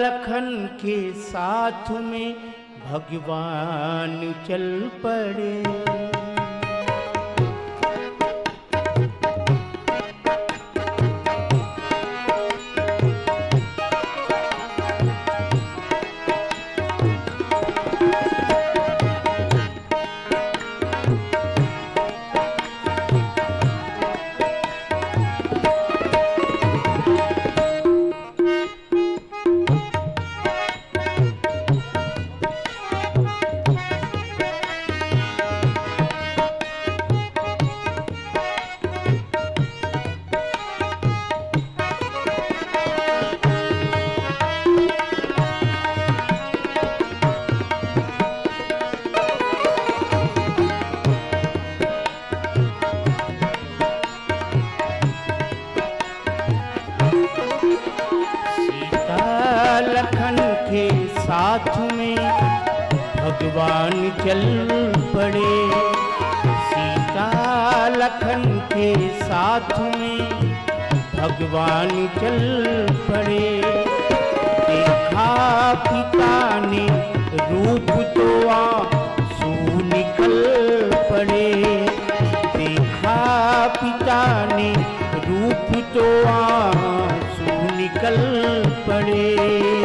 लखन के साथ में भगवान चल पड़े। लखन के साथ में भगवान चल पड़े। सीता लखन के साथ में भगवान चल पड़े। देखा पिता ने रूप तो आँसू निकल पड़े। देखा पिता ने रूप तो आँसू निकल पड़े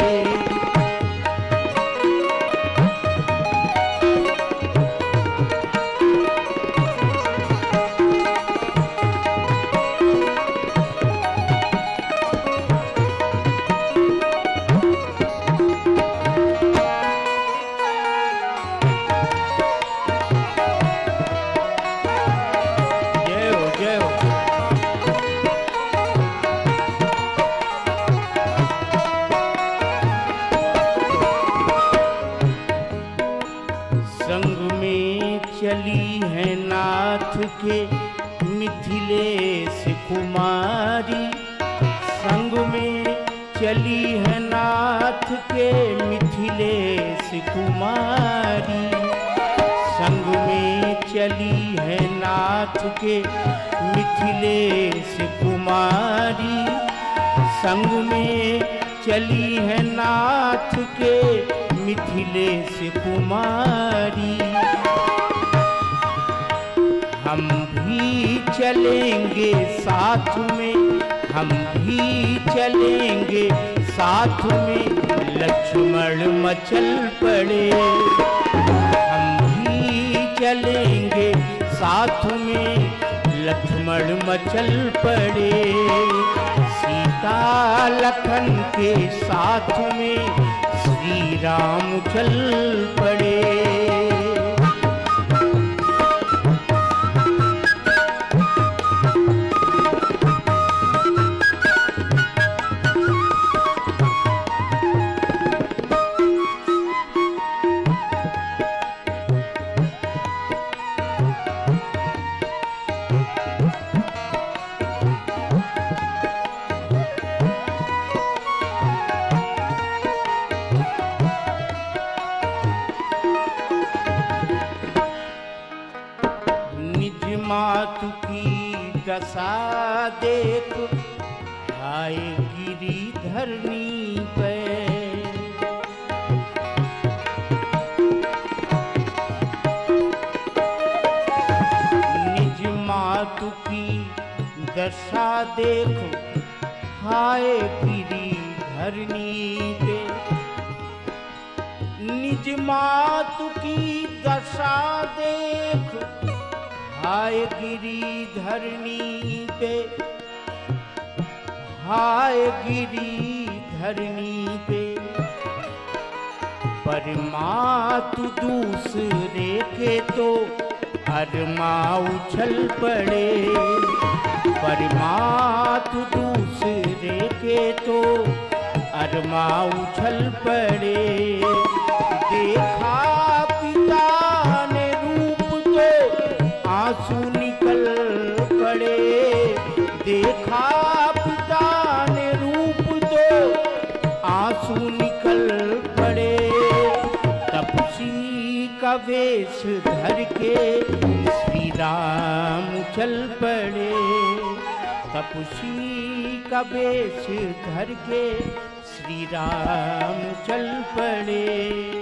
चली है नाथ के मिथिलेश कुमारी। संग में चली है नाथ के मिथिलेश कुमारी। संग में चली है नाथ के मिथिलेश कुमारी। संग में चली है नाथ के मिथिलेश कुमारी। हम भी चलेंगे साथ में, हम भी चलेंगे साथ में। लक्ष्मण मचल पड़े, हम भी चलेंगे साथ में। लक्ष्मण मचल पड़े, सीता लखन के साथ में श्री राम चल पड़े। दशा देख आए गिरी धरनी पे। निज मातु की दशा देख हाय गिरी धरनी पे। निज मातु की दशा देख हाय गिरी धरनी पे हाय गिरी धरनी पे। परमातु दूसरे के तो अरमा उछल पड़े। परमातु दूसरे के तो अरमा उछल पड़े। तो निकल पड़े? देखा पिता ने रूप तो आँसू निकल पड़े। तपसी का वेश धर के श्री राम चल पड़े। तपसी का वेश धर के श्री राम चल पड़े।